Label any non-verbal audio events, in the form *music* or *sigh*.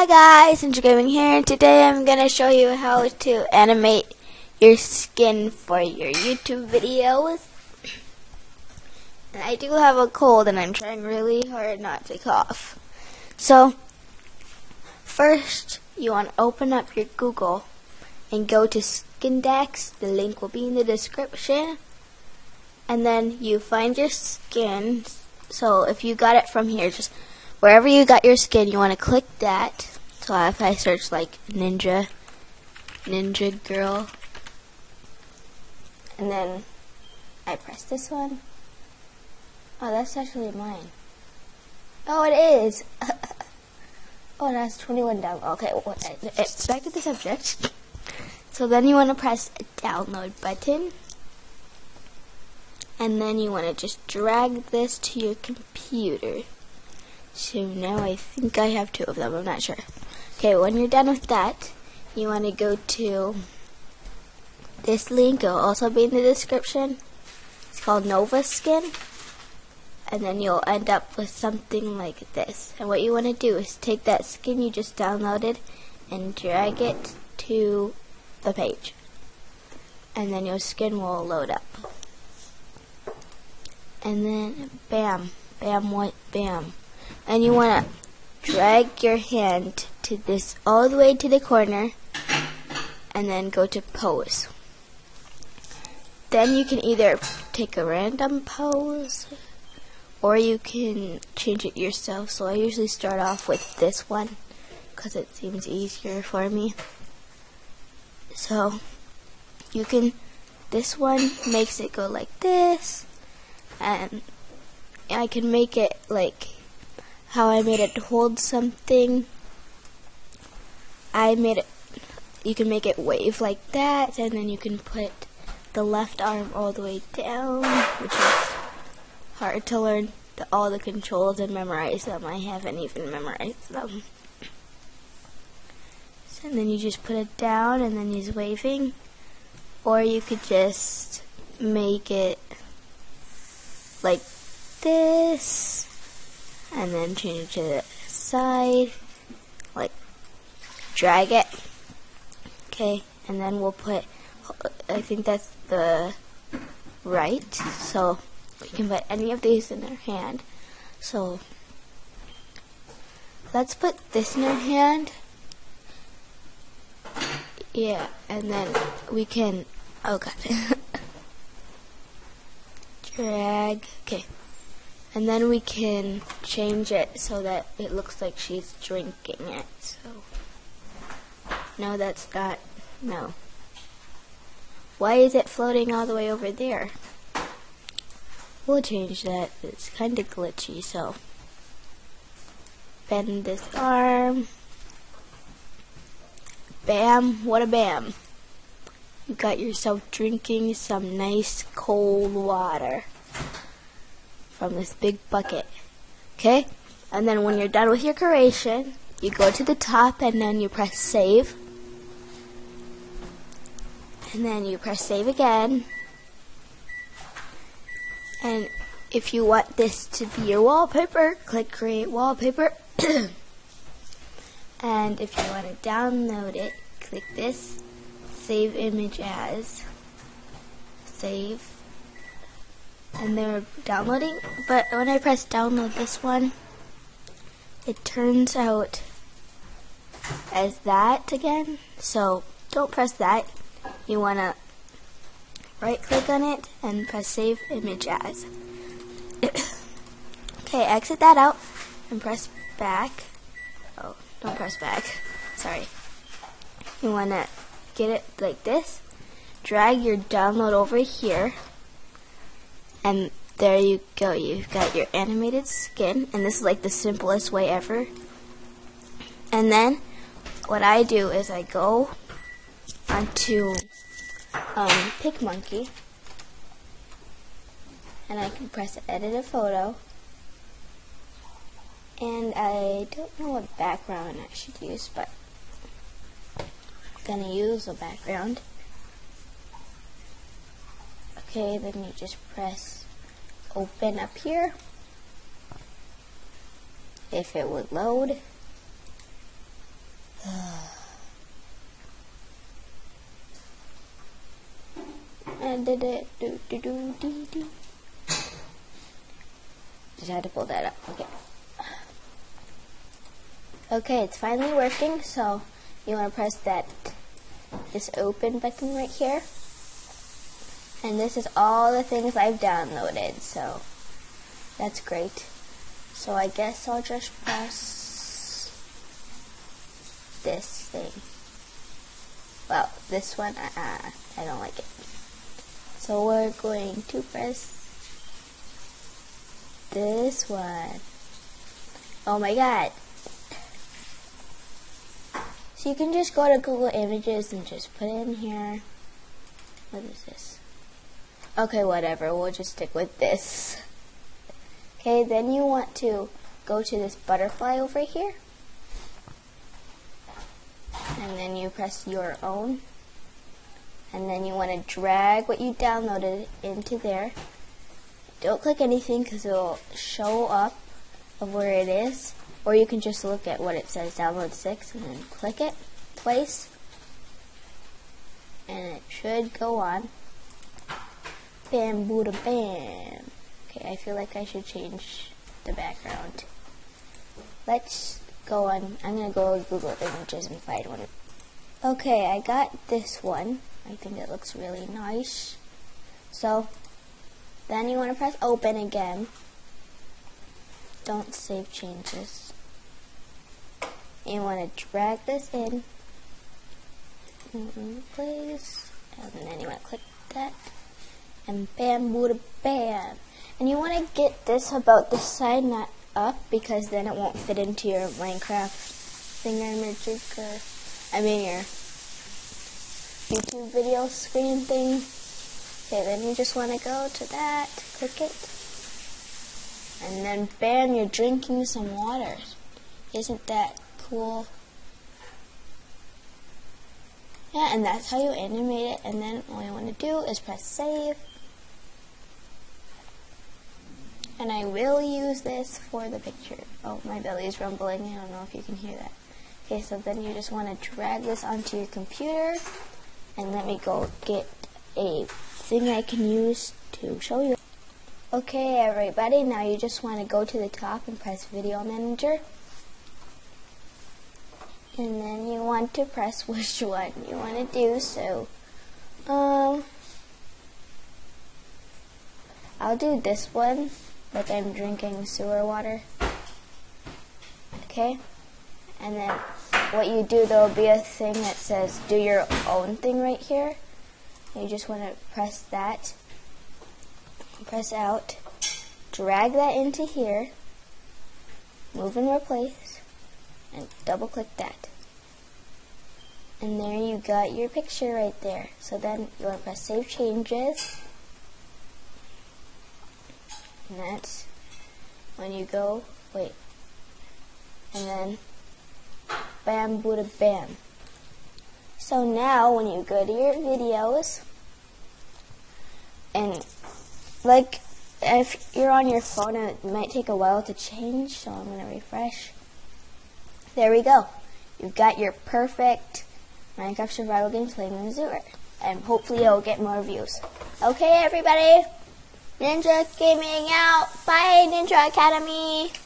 Hi guys, Ninja Gaming here, and today I'm going to show you how to animate your skin for your YouTube videos. And I do have a cold and I'm trying really hard not to cough. So, first you want to open up your Google and go to Skindex, the link will be in the description. And then you find your skin, so if you got it from here, just wherever you got your skin, you want to click that. So if I search like ninja, ninja girl, and then I press this one. Oh, that's actually mine. Oh, it is. *laughs* oh, that's 21 down. Okay, back to the subject. So then you want to press download button. And then you want to just drag this to your computer. So now I think I have two of them, I'm not sure. Okay, when you're done with that, you want to go to this link, it'll also be in the description. It's called Nova Skin. And then you'll end up with something like this. And what you want to do is take that skin you just downloaded and drag it to the page. And then your skin will load up. And then, bam, bam, what, bam and you want to drag your hand to this all the way to the corner and then go to pose. Then you can either take a random pose or you can change it yourself. So I usually start off with this one because it seems easier for me. So you can, this one makes it go like this and I can make it like how I made it hold something. I made it, you can make it wave like that, and then you can put the left arm all the way down, which is hard to learn the, all the controls and memorize them. I haven't even memorized them. So, and then you just put it down, and then he's waving. Or you could just make it like this and then change it to the side, like drag it. Okay, and then we'll put, I think that's the right, so we can put any of these in our hand. So let's put this in our hand. Yeah, and then we can, oh god. *laughs* drag, okay. And then we can change it so that it looks like she's drinking it. So, no, that's not, no. Why is it floating all the way over there? We'll change that. It's kind of glitchy, so. Bend this arm. Bam, what a bam. You got yourself drinking some nice cold water from this big bucket. Okay? And then when you're done with your creation, you go to the top and then you press save. And then you press save again. And if you want this to be your wallpaper, click create wallpaper. *coughs* and if you want to download it, click this, save image as, save and they're downloading. But when I press download this one, it turns out as that again. So don't press that. You want to right click on it and press save image as. *coughs* okay, exit that out and press back. Oh, don't press back. Sorry. You want to get it like this. Drag your download over here and there you go. You've got your animated skin, and this is like the simplest way ever. And then what I do is I go onto um, PicMonkey, and I can press edit a photo. And I don't know what background I should use, but I'm gonna use a background. Okay, then you just press open up here. If it would load. *sighs* and did it do do do do do. Just had to pull that up. Okay. Okay, it's finally working. So you want to press that this open button right here. And this is all the things I've downloaded. So that's great. So I guess I'll just press this thing. Well, this one, uh, uh, I don't like it. So we're going to press this one. Oh my god. So you can just go to Google Images and just put it in here. What is this? Okay, whatever. We'll just stick with this. Okay, then you want to go to this butterfly over here. And then you press your own. And then you want to drag what you downloaded into there. Don't click anything because it will show up of where it is. Or you can just look at what it says, download 6, and then click it twice. And it should go on. Bam, Buddha, bam. Okay, I feel like I should change the background. Let's go on. I'm to go Google Images and find one. Okay, I got this one. I think it looks really nice. So, then you want to press open again. Don't save changes. You want to drag this in. In place. And then you want to click that. And bam, Buddha, bam. And you want to get this about this side, not up, because then it won't fit into your Minecraft thingamajigger. I mean your YouTube video screen thing. Okay, then you just want to go to that, click it, and then bam, you're drinking some water. Isn't that cool? Yeah, and that's how you animate it, and then all you want to do is press save. And I will use this for the picture. Oh, my belly is rumbling. I don't know if you can hear that. Okay, so then you just want to drag this onto your computer. And let me go get a thing I can use to show you. Okay, everybody, now you just want to go to the top and press Video Manager. And then you want to press *laughs* which one you want to do. So, um, I'll do this one like I'm drinking sewer water. Okay? And then what you do, there will be a thing that says do your own thing right here. You just want to press that, press out, drag that into here, move and replace, and double click that. And there you got your picture right there. So then you want to press save changes. And that's when you go, wait, and then bam, Buddha, bam. So now when you go to your videos, and like if you're on your phone, it might take a while to change, so I'm going to refresh. There we go. You've got your perfect Minecraft survival game playing in the sewer. And hopefully it'll get more views. Okay, everybody? Ninja Gaming out. Bye, Ninja Academy.